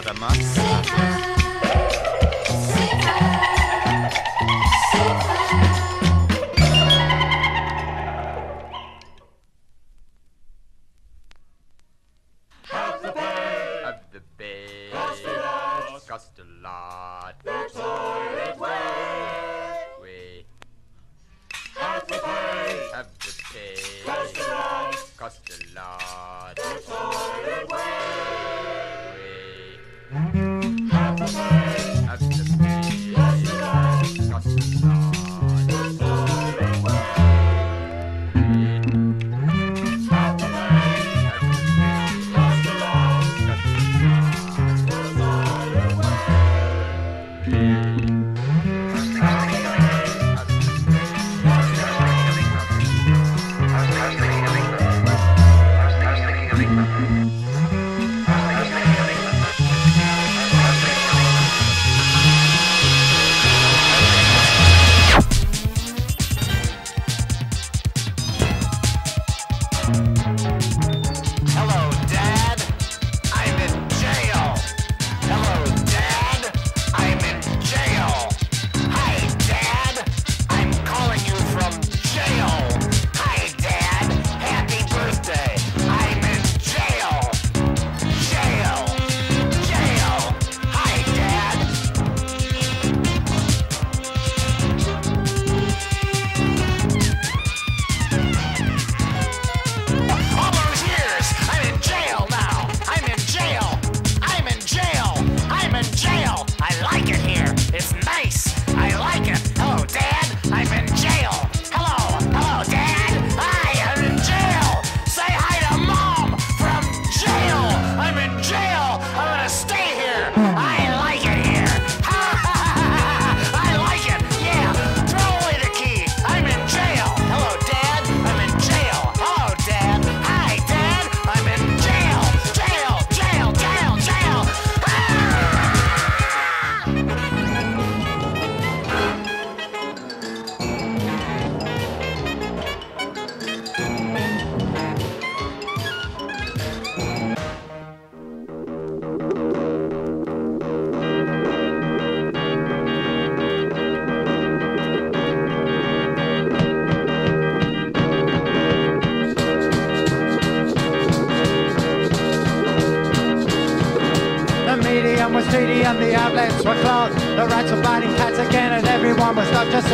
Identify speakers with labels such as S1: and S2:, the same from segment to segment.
S1: adama. Thank you.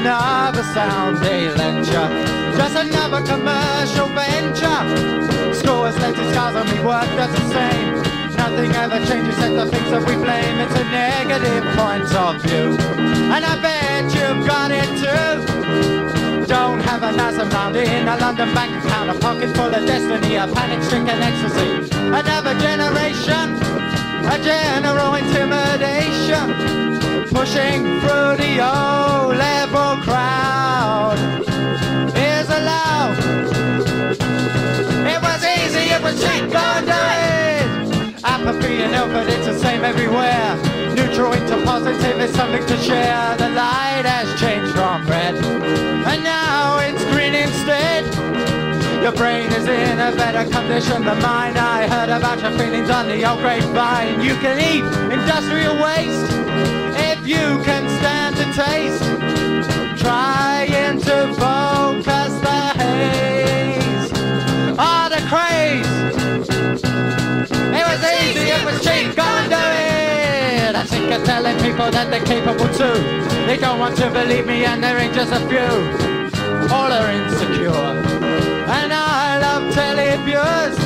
S1: Another sound day lecture. Just another commercial venture. Scores, its scars on me, work does the same. Nothing ever changes except the things that we blame. It's a negative point of view. And I bet you've got it too. Don't have a nice amount in a London bank account, a pocket full of destiny, a panic stricken ecstasy. Another generation, a general intimidation, pushing through the old level crowd. Is allowed. It was easy, it was cheap, go do it. Apathy and ill, but it's the same everywhere. Neutral into positive is something to share. The light has changed from red, and now it's green instead. Your brain is in a better condition than mine. I heard about your feelings on the old grapevine. You can eat industrial waste you can stand the taste. Trying to focus the haze. Ah, the craze. It was easy, it was cheap, go and do it. I think I'm telling people that they're capable too. They don't want to believe me, and there ain't just a few. All are insecure. And I love televiewers.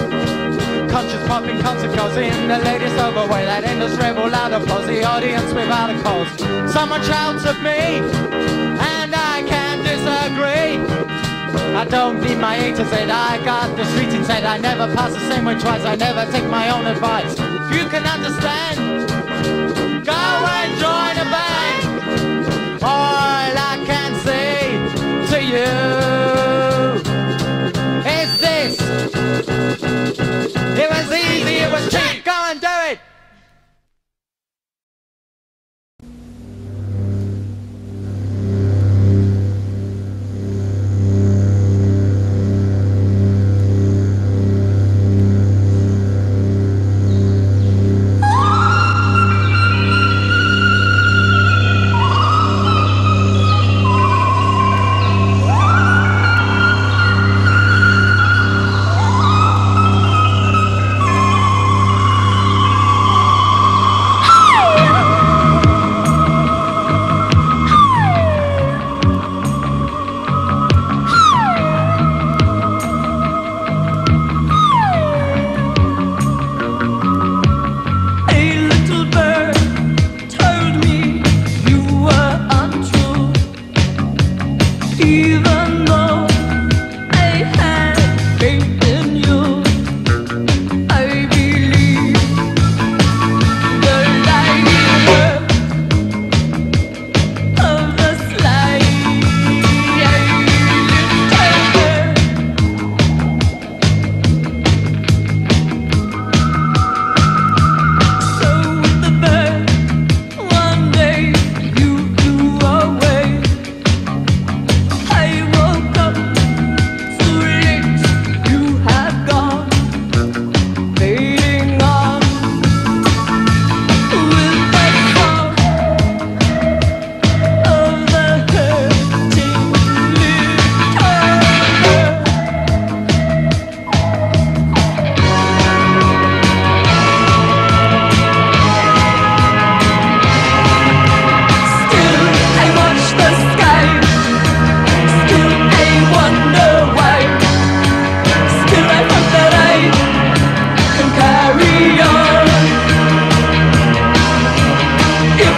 S1: Conscious popping concert goes in the latest overweight. That endless rebel loud applause. The audience without a cause. Someone shouts at me, and I can't disagree. I don't need my A to I got the streets instead. I never pass the same way twice, I never take my own advice. If you can understand, go and join a band. All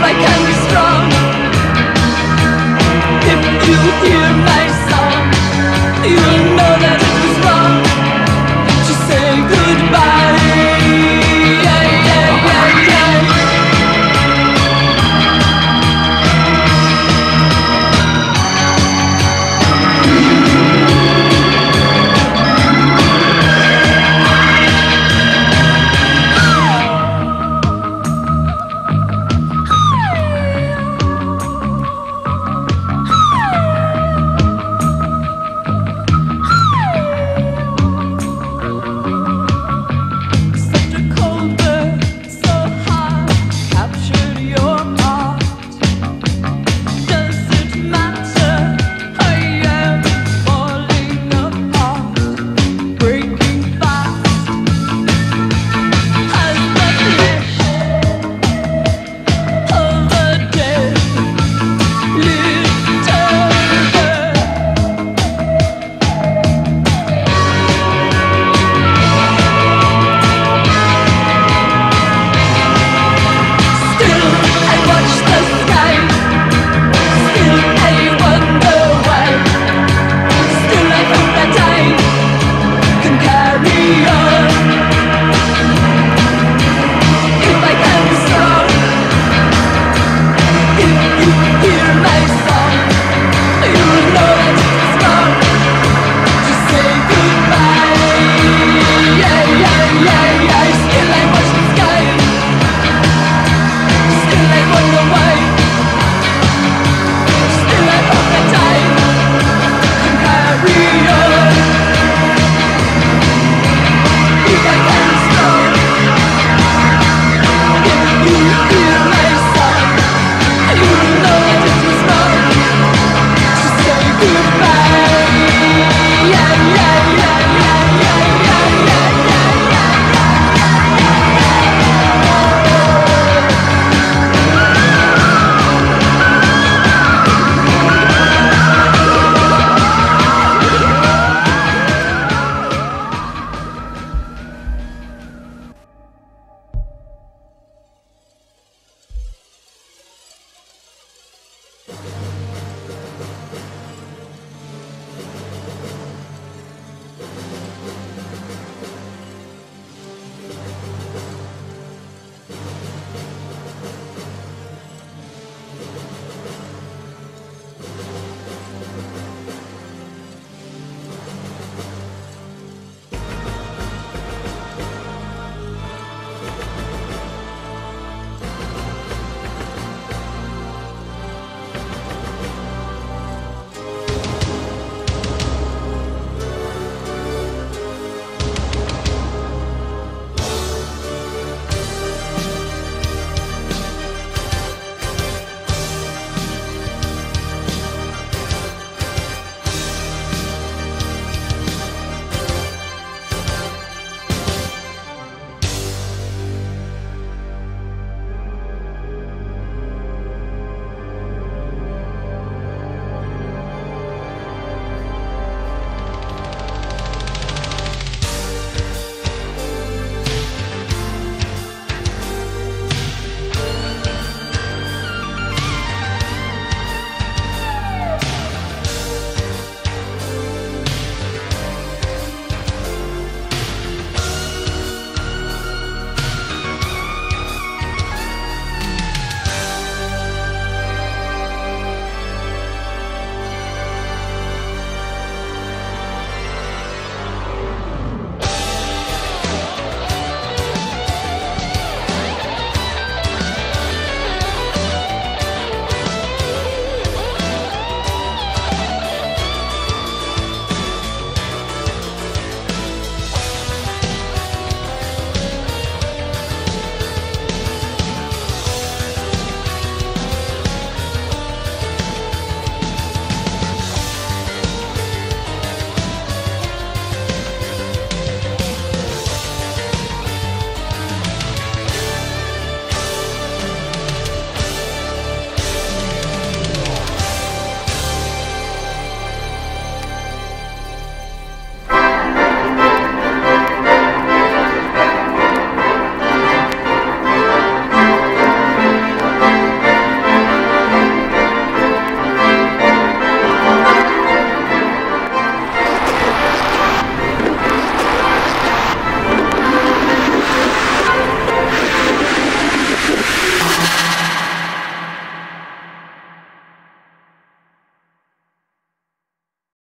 S1: I can